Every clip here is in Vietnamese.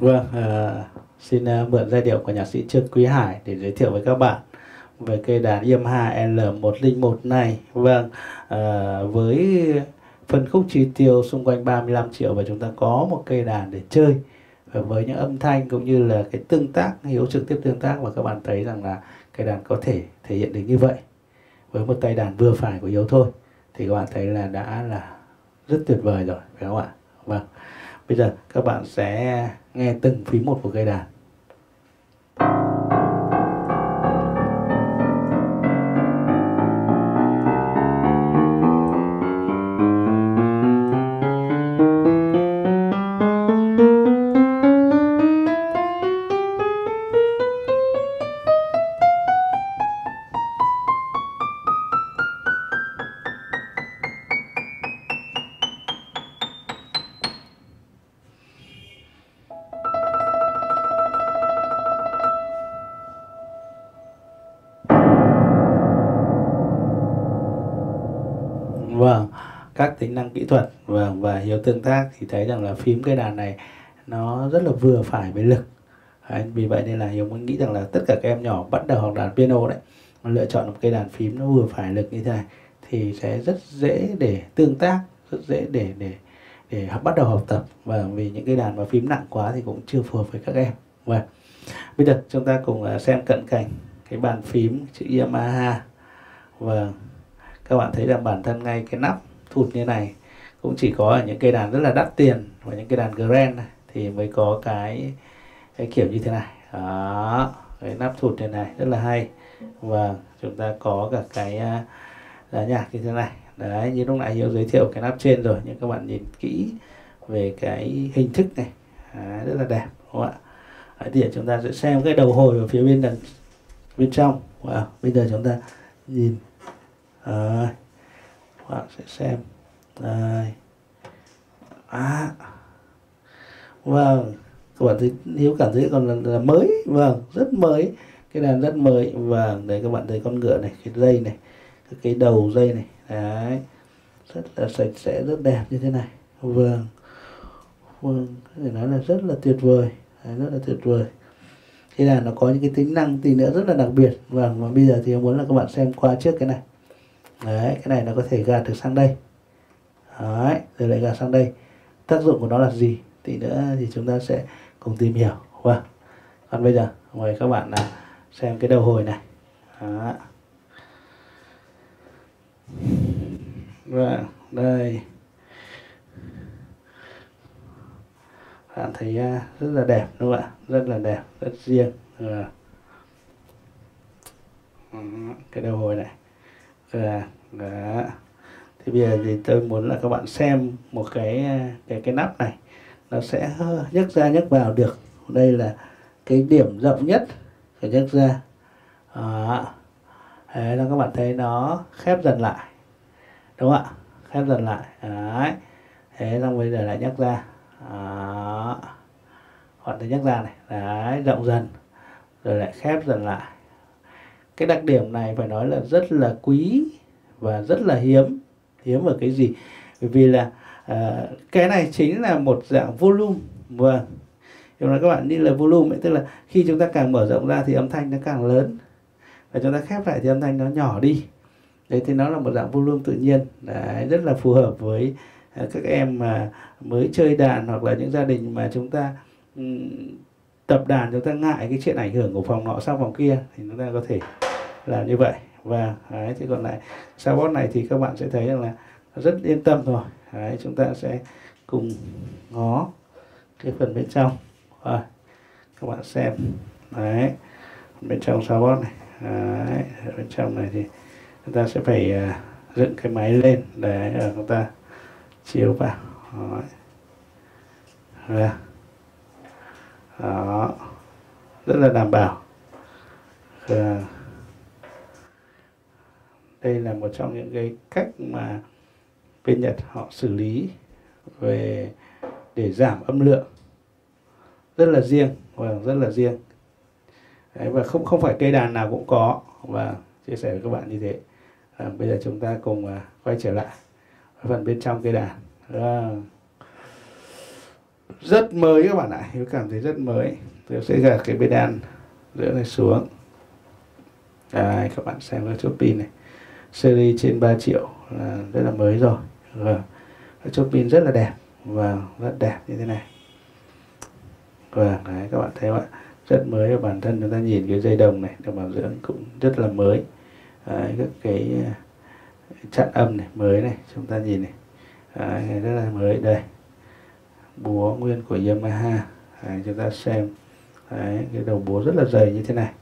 Vâng, uh, xin uh, mượn giai điệu của nhạc sĩ Trương Quý Hải để giới thiệu với các bạn về cây đàn Yamaha L101 này. Vâng, uh, với phân khúc chi tiêu xung quanh 35 triệu và chúng ta có một cây đàn để chơi và với những âm thanh cũng như là cái tương tác hiếu trực tiếp tương tác và các bạn thấy rằng là cây đàn có thể thể hiện được như vậy. Với một tay đàn vừa phải của hiếu thôi thì các bạn thấy là đã là rất tuyệt vời rồi phải không ạ? Vâng bây giờ các bạn sẽ nghe từng phím một của cây đàn tính năng kỹ thuật và và hiếu tương tác thì thấy rằng là phím cây đàn này nó rất là vừa phải với lực. Đấy, vì vậy nên là hiếu muốn nghĩ rằng là tất cả các em nhỏ bắt đầu học đàn piano đấy mà lựa chọn một cây đàn phím nó vừa phải lực như thế này thì sẽ rất dễ để tương tác rất dễ để để để bắt đầu học tập. Và vì những cái đàn mà phím nặng quá thì cũng chưa phù hợp với các em. Và bây giờ chúng ta cùng à, xem cận cảnh cái bàn phím chữ Yamaha. Và các bạn thấy là bản thân ngay cái nắp thụt như này. Cũng chỉ có ở những cây đàn rất là đắt tiền và những cây đàn grand này thì mới có cái cái kiểu như thế này. Đó cái nắp thụt như này rất là hay. Và chúng ta có cả cái à, giá nhạc như thế này. Đấy như lúc nãy hiếu giới thiệu cái nắp trên rồi nhưng các bạn nhìn kỹ về cái hình thức này. Đấy, rất là đẹp đúng không ạ? Đấy, thì chúng ta sẽ xem cái đầu hồi ở phía bên đằng bên trong. Wow. bây giờ chúng ta nhìn. Đấy các bạn sẽ xem. Đây. À vâng. Các bạn thấy hiếu cảm thấy còn là, là mới vâng rất mới. Cái đàn rất mới. Vâng đấy các bạn thấy con ngựa này cái dây này cái đầu dây này. Đấy. Rất là sạch sẽ rất đẹp như thế này. Vâng. Vâng có thể nói là rất là tuyệt vời. Đấy, rất là tuyệt vời. Thế là nó có những cái tính năng tí nữa rất là đặc biệt. Vâng và bây giờ thì em muốn là các bạn xem qua trước cái này đấy cái này nó có thể gạt được sang đây đấy rồi lại gạt sang đây tác dụng của nó là gì tí nữa thì chúng ta sẽ cùng tìm hiểu qua còn bây giờ mời các bạn là xem cái đầu hồi này đó. Vâng, đây. Bạn thấy à, rất là đẹp đúng không ạ? Rất là đẹp, rất riêng. Vâng. Cái đầu hồi này. À, đó. Thì bây giờ thì tôi muốn là các bạn xem một cái cái cái nắp này. Nó sẽ nhấc ra nhấc vào được. Đây là cái điểm rộng nhất phải nhấc ra. Đó. Đấy, là các bạn thấy nó khép dần lại. Đúng không ạ? Khép dần lại. Đấy. Thế xong bây giờ lại nhắc ra. Đó. Hoặc là nhắc ra này. Đấy rộng dần. Rồi lại khép dần lại cái đặc điểm này phải nói là rất là quý và rất là hiếm. Hiếm ở cái gì? Bởi vì là à, cái này chính là một dạng volume. Vâng. Hiểu là các bạn đi là volume ấy, tức là khi chúng ta càng mở rộng ra thì âm thanh nó càng lớn. Và chúng ta khép lại thì âm thanh nó nhỏ đi. Đấy thì nó là một dạng volume tự nhiên. Đấy, rất là phù hợp với à, các em mà mới chơi đàn hoặc là những gia đình mà chúng ta um, tập đàn chúng ta ngại cái chuyện ảnh hưởng của phòng nọ sang phòng kia thì chúng ta có thể là như vậy. Và đấy, thì còn lại sabot này thì các bạn sẽ thấy rằng là rất yên tâm rồi đấy, chúng ta sẽ cùng ngó cái phần bên trong. Rồi các bạn xem. Đấy bên trong sabot này. Đấy, bên trong này thì chúng ta sẽ phải uh, dựng cái máy lên để uh, chúng ta chiếu vào. Đó. đó. Rất là đảm bảo. Uh, đây là một trong những cái cách mà bên Nhật họ xử lý về để giảm âm lượng. Rất là riêng và rất là riêng. Đấy, và không không phải cây đàn nào cũng có. Và chia sẻ với các bạn như thế. À, bây giờ chúng ta cùng à, quay trở lại phần bên trong cây đàn. À, rất mới các bạn ạ hiếu cảm thấy rất mới. Tôi sẽ gạt cái bên đàn giữa này xuống. Đấy, các bạn xem cái chốt pin này series trên 3 triệu là rất là mới rồi. Và chốt pin rất là đẹp và rất đẹp như thế này. Và đấy các bạn thấy không ạ? Rất mới và bản thân chúng ta nhìn cái dây đồng này được bảo dưỡng cũng rất là mới. Đấy, các cái à, chặn âm này mới này chúng ta nhìn này. Đấy, rất là mới. Đây búa nguyên của Yamaha. Đấy, chúng ta xem. Đấy, cái đầu búa rất là dày như thế này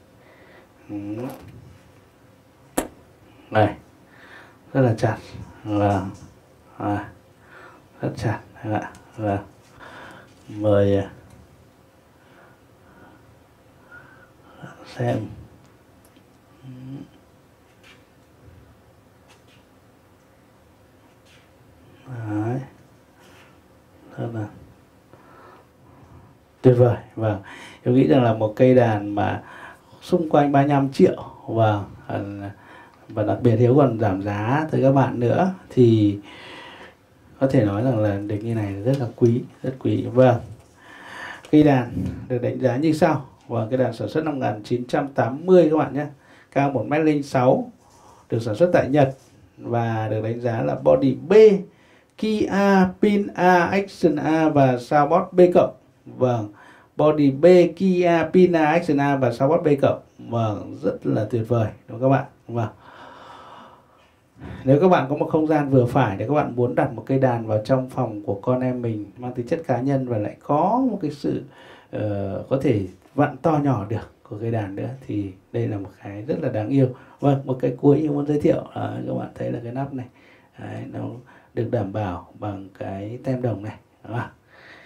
này rất là chặt. Vâng. Và à, rất chặt. Ạ. Và mời à, xem. Đấy. Rất là tuyệt vời. Vâng. Và tôi nghĩ rằng là một cây đàn mà xung quanh 35 triệu. Vâng và đặc biệt nếu còn giảm giá tới các bạn nữa. Thì có thể nói rằng là địch như này rất là quý, rất quý. Vâng. Cây đàn được đánh giá như sau. Và cái đàn sản xuất năm 1980 các bạn nhé. Cao 1m06 được sản xuất tại Nhật và được đánh giá là body B, Kia, pin A, Action A và soundbox B cộng. Vâng body B, Kia, pin A, Action A và soundbox B cộng. Vâng rất là tuyệt vời, đúng không các bạn? Vâng nếu các bạn có một không gian vừa phải để các bạn muốn đặt một cây đàn vào trong phòng của con em mình mang tính chất cá nhân và lại có một cái sự uh, có thể vặn to nhỏ được của cây đàn nữa thì đây là một cái rất là đáng yêu vâng một cái cuối như muốn giới thiệu à, các bạn thấy là cái nắp này Đấy, nó được đảm bảo bằng cái tem đồng này đúng không?